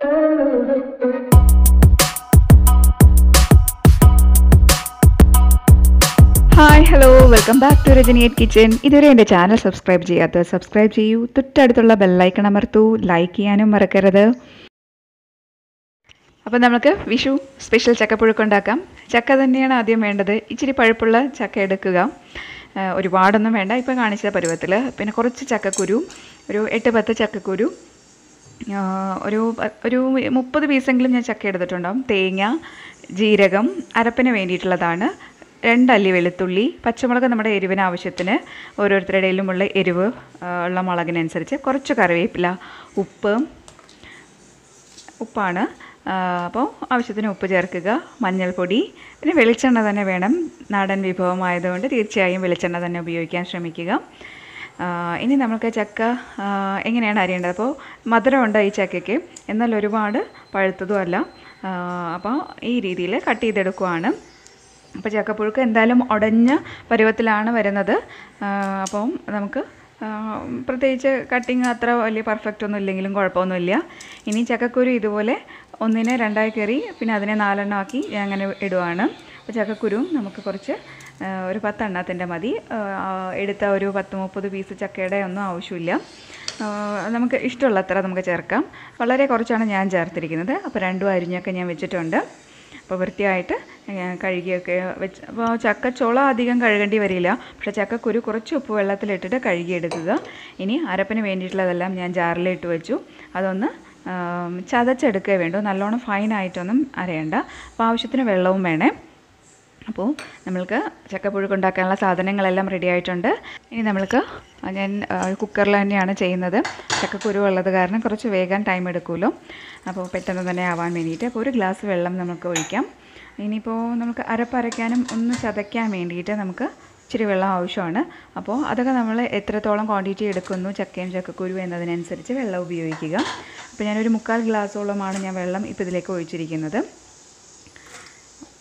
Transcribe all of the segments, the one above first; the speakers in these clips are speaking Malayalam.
Hi hello welcome back to രജനിയേറ്റ് kitchen ഇതുവരെ എന്റെ ചാനൽ സബ്സ്ക്രൈബ് ചെയ്യാത്ത സബ്സ്ക്രൈബ് ചെയ്യൂ. തൊട്ടടുത്തുള്ള ബെല്ലൈക്കൺ അമർത്തു. ലൈക്ക് ചെയ്യാനും മറക്കരുത്. അപ്പോൾ നമുക്ക് വിഷു സ്പെഷ്യൽ ചക്കപ്പുഴുക്ക് ഉണ്ടാക്കാം. ചക്ക തന്നെയാണ് ആദ്യം വേണ്ടത്. ഇച്ചിരി പഴുപ്പുള്ള ചക്ക എടുക്കുക. ഒരുപാടൊന്നും വേണ്ട. ഇപ്പം കാണിച്ച പരുവത്തിൽ പിന്നെ കുറച്ച് ചക്കക്കുരു ഒരു എട്ട് പത്ത് ചക്കക്കുരു ഒരു ഒരു മുപ്പത് പീസെങ്കിലും ഞാൻ ചക്ക എടുത്തിട്ടുണ്ടാകും തേങ്ങ ജീരകം അരപ്പിന് വേണ്ടിയിട്ടുള്ളതാണ്. രണ്ടല്ലി വെളുത്തുള്ളി പച്ചമുളക് നമ്മുടെ എരിവിന് ആവശ്യത്തിന് ഓരോരുത്തരുടെയിലുമുള്ള എരിവ് ആ, ഉള്ള മുളകിനനുസരിച്ച് കുറച്ച് കറിവേപ്പില ഉപ്പ് ഉപ്പാണ്. അപ്പോൾ ആവശ്യത്തിന് ഉപ്പ് ചേർക്കുക മഞ്ഞൾപ്പൊടി പിന്നെ വെളിച്ചെണ്ണ തന്നെ വേണം. നാടൻ വിഭവമായതുകൊണ്ട് തീർച്ചയായും വെളിച്ചെണ്ണ തന്നെ ഉപയോഗിക്കാൻ ശ്രമിക്കുക. ഇനി നമുക്ക് ചക്ക എങ്ങനെയാണ് അരിയേണ്ടത്? അപ്പോൾ മധുരമുണ്ട് ഈ ചക്കയ്ക്ക്. എന്നാൽ ഒരുപാട് പഴുത്തതും അല്ല. അപ്പോൾ ഈ രീതിയിൽ കട്ട് ചെയ്തെടുക്കുവാണ്. അപ്പോൾ ചക്കപ്പുഴുക്ക് എന്തായാലും ഉടഞ്ഞ പരുവത്തിലാണ് വരുന്നത്. അപ്പം നമുക്ക് പ്രത്യേകിച്ച് കട്ടിങ് അത്ര വലിയ പെർഫെക്റ്റ് ഒന്നും ഇല്ലെങ്കിലും കുഴപ്പമൊന്നുമില്ല. ഇനി ചക്കക്കുരു ഇതുപോലെ ഒന്നിനെ രണ്ടായി കയറി പിന്നെ അതിനെ നാലെണ്ണമാക്കി അങ്ങനെ ഇടുവാണ്. അപ്പോൾ ചക്കക്കുരുവും നമുക്ക് കുറച്ച് ഒരു പത്തെണ്ണത്തിന്റെ മതി. എടുത്ത ഒരു പത്ത് മുപ്പത് പീസ് ചക്കയുടെ ഒന്നും ആവശ്യമില്ല നമുക്ക് ഇഷ്ടമുള്ളത്ര നമുക്ക് ചേർക്കാം. വളരെ കുറച്ചാണ് ഞാൻ ചേർത്തിരിക്കുന്നത്. അപ്പോൾ രണ്ടും അരിഞ്ഞൊക്കെ ഞാൻ വെച്ചിട്ടുണ്ട്. അപ്പോൾ വൃത്തിയായിട്ട് കഴുകിയൊക്കെ വെച്ച് അപ്പോൾ ചക്കച്ചോള അധികം കഴുകേണ്ടി വരില്ല. പക്ഷേ ചക്കക്കുരു കുറച്ച് ഉപ്പ് വെള്ളത്തിലിട്ടിട്ട് കഴുകിയെടുക്കുക ഇനി അരപ്പിന് വേണ്ടിയിട്ടുള്ളതെല്ലാം ഞാൻ ജാറിലിട്ട് വെച്ചു. അതൊന്ന് ചതച്ചെടുക്കേ വേണ്ടൂ. നല്ലോണം ഫൈനായിട്ടൊന്നും അരയണ്ട. അപ്പോൾ ആവശ്യത്തിന് വെള്ളവും വേണേ. അപ്പോൾ നമ്മൾക്ക് ചക്കപ്പുഴുക്ക് ഉണ്ടാക്കാനുള്ള സാധനങ്ങളെല്ലാം റെഡി ആയിട്ടുണ്ട്. ഇനി നമ്മൾക്ക് ഞാൻ കുക്കറിൽ തന്നെയാണ് ചെയ്യുന്നത്. ചക്കക്കുരു ഉള്ളത് കാരണം കുറച്ച് വേഗം ടൈം എടുക്കുമല്ലോ. അപ്പോൾ പെട്ടെന്ന് തന്നെ ആവാൻ വേണ്ടിയിട്ട് അപ്പോൾ ഒരു ഗ്ലാസ് വെള്ളം നമുക്ക് ഒഴിക്കാം. ഇനിയിപ്പോൾ നമുക്ക് അരപ്പരയ്ക്കാനും ഒന്ന് ചതയ്ക്കാൻ വേണ്ടിയിട്ട് നമുക്ക് ഇച്ചിരി വെള്ളം ആവശ്യമാണ്. അപ്പോൾ അതൊക്കെ നമ്മൾ എത്രത്തോളം ക്വാണ്ടിറ്റി എടുക്കുന്നു ചക്കയും ചക്കക്കുരു എന്നതിനനുസരിച്ച് വെള്ളം ഉപയോഗിക്കുക. അപ്പോൾ ഞാനൊരു മുക്കാൽ ഗ്ലാസോളമാണ് ഞാൻ വെള്ളം ഇപ്പോൾ ഇതിലേക്ക് ഒഴിച്ചിരിക്കുന്നത്.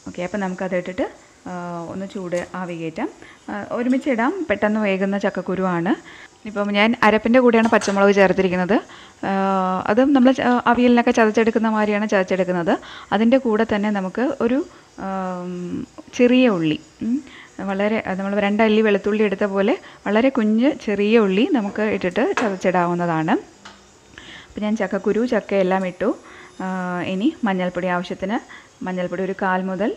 ഓക്കെ അപ്പോൾ നമുക്കത് ഇട്ടിട്ട് ഒന്ന് ചൂട് ആവി കയറ്റാം ഒരുമിച്ച് ഇടാം. പെട്ടെന്ന് വേകുന്ന ചക്കക്കുരുവാണ്. ഇപ്പം ഞാൻ അരപ്പിന്റെ കൂടെയാണ് പച്ചമുളക് ചേർത്തിരിക്കുന്നത്. അതും നമ്മൾ അവിയലിനൊക്കെ ചതച്ചെടുക്കുന്ന മാതിരിയാണ് ചതച്ചെടുക്കുന്നത്. അതിന്റെ കൂടെ തന്നെ നമുക്ക് ഒരു ചെറിയ ഉള്ളി വളരെ നമ്മൾ രണ്ടല്ലി വെളുത്തുള്ളി എടുത്ത പോലെ വളരെ കുഞ്ഞ് ചെറിയ ഉള്ളി നമുക്ക് ഇട്ടിട്ട് ചതച്ചിടാവുന്നതാണ്. അപ്പോൾ ഞാൻ ചക്കക്കുരു ചക്ക എല്ലാം ഇട്ടു. ഇനി മഞ്ഞൾപ്പൊടി ആവശ്യത്തിന് മഞ്ഞൾപ്പൊടി ഒരു കാൽ മുതൽ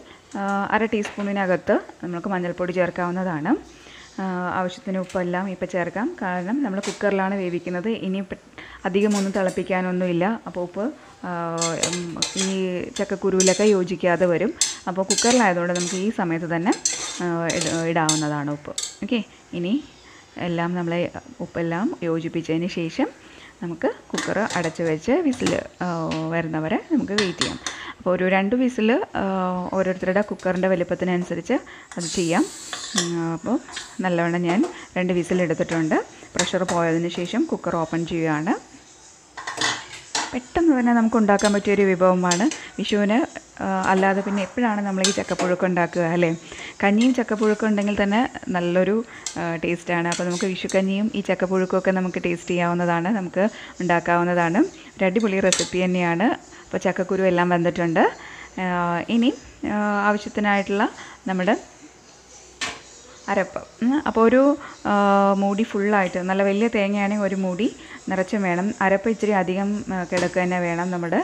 അര ടീസ്പൂണിനകത്ത് നമുക്ക് മഞ്ഞൾപ്പൊടി ചേർക്കാവുന്നതാണ്. ആവശ്യത്തിന് ഉപ്പെല്ലാം ഇപ്പോൾ ചേർക്കാം. കാരണം നമ്മൾ കുക്കറിലാണ് വേവിക്കുന്നത്. ഇനി അധികമൊന്നും തിളപ്പിക്കാനൊന്നുമില്ല. അപ്പോൾ ഉപ്പ് ഈ ചക്കക്കുരുവിലൊക്കെ യോജിക്കാതെ വരും. അപ്പോൾ കുക്കറിലായതുകൊണ്ട് നമുക്ക് ഈ സമയത്ത് തന്നെ ഇടാവുന്നതാണ് ഉപ്പ്. ഓക്കെ? ഇനി എല്ലാം നമ്മളെ ഉപ്പെല്ലാം യോജിപ്പിച്ചതിന് ശേഷം നമുക്ക് കുക്കർ അടച്ച് വെച്ച് വിസിൽ വരുന്നവരെ നമുക്ക് വെയിറ്റ് ചെയ്യാം. അപ്പോൾ ഒരു രണ്ട് വിസിൽ ഓരോരുത്തരുടെ കുക്കറിന്റെ വലിപ്പത്തിനനുസരിച്ച് അത് ചെയ്യാം. അപ്പോൾ നല്ലവണ്ണം ഞാൻ രണ്ട് വിസിൽ എടുത്തിട്ടുണ്ട്. പ്രഷർ പോയതിന് ശേഷം കുക്കർ ഓപ്പൺ ചെയ്യുകയാണ്. പെട്ടെന്ന് തന്നെ നമുക്ക് ഉണ്ടാക്കാൻ പറ്റിയൊരു വിഭവമാണ് വിഷുവിന് അല്ലാതെ പിന്നെ എപ്പോഴാണ് നമ്മൾ ഈ ചക്കപ്പുഴുക്ക് ഉണ്ടാക്കുക അല്ലേ? കഞ്ഞിയും ചക്കപ്പുഴുക്കും ഉണ്ടെങ്കിൽ തന്നെ നല്ലൊരു ടേസ്റ്റാണ് അപ്പോൾ നമുക്ക് വിഷുക്കഞ്ഞിയും ഈ ചക്കപ്പുഴുക്കും ഒക്കെ നമുക്ക് ടേസ്റ്റ് ചെയ്യാവുന്നതാണ് നമുക്ക് ഉണ്ടാക്കാവുന്നതാണ്. ഒരു അടിപൊളി റെസിപ്പി തന്നെയാണ്. അപ്പോൾ ചക്കക്കുരു എല്ലാം വന്നിട്ടുണ്ട്. ഇനി ആവശ്യത്തിനായിട്ടുള്ള നമ്മുടെ അരപ്പ്. അപ്പോൾ ഒരു മൂടി ഫുള്ളായിട്ട് നല്ല വലിയ തേങ്ങയാണെങ്കിൽ ഒരു മൂടി നിറച്ചും വേണം. അരപ്പ് ഇച്ചിരി അധികം കിടക്കുക തന്നെ വേണം നമ്മുടെ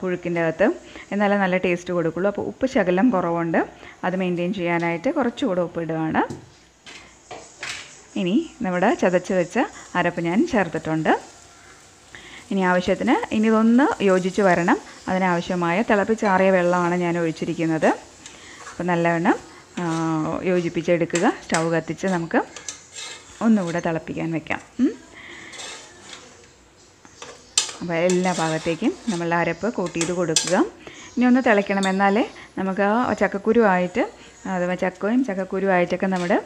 പുഴുക്കിന്റെ അകത്ത്. എന്നാലേ നല്ല ടേസ്റ്റ് കൊടുക്കുള്ളൂ. അപ്പോൾ ഉപ്പ് ശകലം കുറവുണ്ട്. അത് മെയിന്റെയിൻ ചെയ്യാനായിട്ട് കുറച്ചുകൂടെ ഉപ്പ് ഇടുകയാണ് ഇനി നമ്മുടെ ചതച്ച് വെച്ച അരപ്പ് ഞാൻ ചേർത്തിട്ടുണ്ട്. ഇനി ആവശ്യത്തിന് ഇനി ഇതൊന്ന് യോജിച്ച് വരണം. അതിനാവശ്യമായ തിളപ്പിച്ചാറിയ വെള്ളമാണ് ഞാൻ ഒഴിച്ചിരിക്കുന്നത്. അപ്പോൾ നല്ലവണ്ണം യോജിപ്പിച്ചെടുക്കുക. സ്റ്റൗ കത്തിച്ച് നമുക്ക് ഒന്നുകൂടെ തിളപ്പിക്കാൻ വെക്കാം. അപ്പോൾ എല്ലാ ഭാഗത്തേക്കും നമ്മൾ അരപ്പ് കൂട്ടി ചെയ്ത് കൊടുക്കുക. ഇനി ഒന്ന് തിളയ്ക്കണം എന്നാലേ നമുക്ക് ചക്കക്കുരുവായിട്ട് അഥവാ ചക്കയും ചക്കക്കുരുവായിട്ടൊക്കെ നമ്മുടെ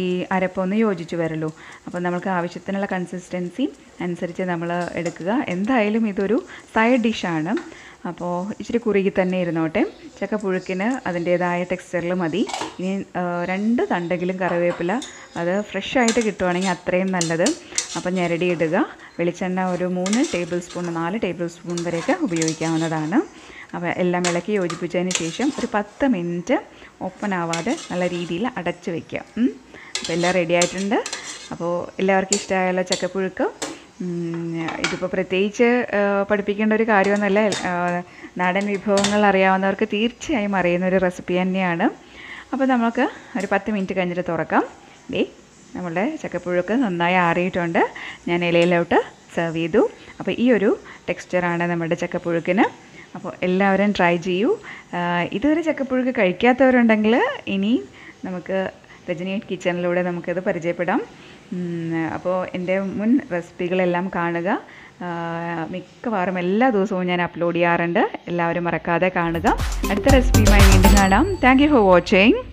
ഈ അരപ്പൊന്ന് യോജിച്ച് വരുള്ളൂ അപ്പോൾ നമുക്ക് ആവശ്യത്തിനുള്ള കൺസിസ്റ്റൻസി അനുസരിച്ച് നമ്മൾ എടുക്കുക. എന്തായാലും ഇതൊരു സൈഡ് ഡിഷാണ് അപ്പോൾ ഇച്ചിരി കുറുകി തന്നെ ഇരുന്നോട്ടെ. ചക്കപ്പുഴുക്കിന് അതിന്റേതായ ടെക്സ്ചറിൽ മതി. ഇനി രണ്ട് തണ്ടെങ്കിലും കറിവേപ്പില അത് ഫ്രഷ് ആയിട്ട് കിട്ടുവാണെങ്കിൽ അത്രയും നല്ലത്. അപ്പോൾ ഞെരടിയിടുക. വെളിച്ചെണ്ണ ഒരു മൂന്ന് ടേബിൾ സ്പൂൺ നാല് ടേബിൾ സ്പൂൺ വരെയൊക്കെ ഉപയോഗിക്കാവുന്നതാണ്. അപ്പോൾ എല്ലാം ഇളക്കി യോജിപ്പിച്ചതിന് ശേഷം ഒരു പത്ത് മിനിറ്റ് ഓപ്പൺ ആവാതെ നല്ല രീതിയിൽ അടച്ച് വയ്ക്കുക അപ്പോൾ എല്ലാം റെഡി ആയിട്ടുണ്ട്. അപ്പോൾ എല്ലാവർക്കും ഇഷ്ടമായുള്ള ചക്കപ്പുഴുക്ക് ഇതിപ്പോൾ പ്രത്യേകിച്ച് പഠിപ്പിക്കേണ്ട ഒരു കാര്യമൊന്നുമല്ല. നാടൻ വിഭവങ്ങൾ അറിയാവുന്നവർക്ക് തീർച്ചയായും അറിയുന്ന ഒരു റെസിപ്പി തന്നെയാണ്. അപ്പോൾ നമുക്ക് ഒരു പത്ത് മിനിറ്റ് കഴിഞ്ഞിട്ട് തുറക്കാം. ദേ നമ്മളുടെ ചക്കപ്പുഴുക്ക് നന്നായി ആറിയിട്ടുണ്ട്. ഞാൻ ഇലയിലോട്ട് സെർവ് ചെയ്തു. അപ്പോൾ ഈ ഒരു ടെക്സ്ചറാണ് നമ്മുടെ ചക്കപ്പുഴുക്കിന്. അപ്പോൾ എല്ലാവരും ട്രൈ ചെയ്യൂ. ഇതുവരെ ചക്കപ്പുഴുക്ക് കഴിക്കാത്തവരുണ്ടെങ്കിൽ ഇനി നമുക്ക് രജനി കിച്ചണിലൂടെ നമുക്കത് പരിചയപ്പെടാം. അപ്പോൾ എന്റെ മുൻ റെസിപ്പികളെല്ലാം കാണുക. മിക്കവാറും എല്ലാ ദിവസവും ഞാൻ അപ്ലോഡ് ചെയ്യാറുണ്ട്. എല്ലാവരും മറക്കാതെ കാണുക. അടുത്ത റെസിപ്പിയുമായി വീണ്ടും കാണാം. Thank you for watching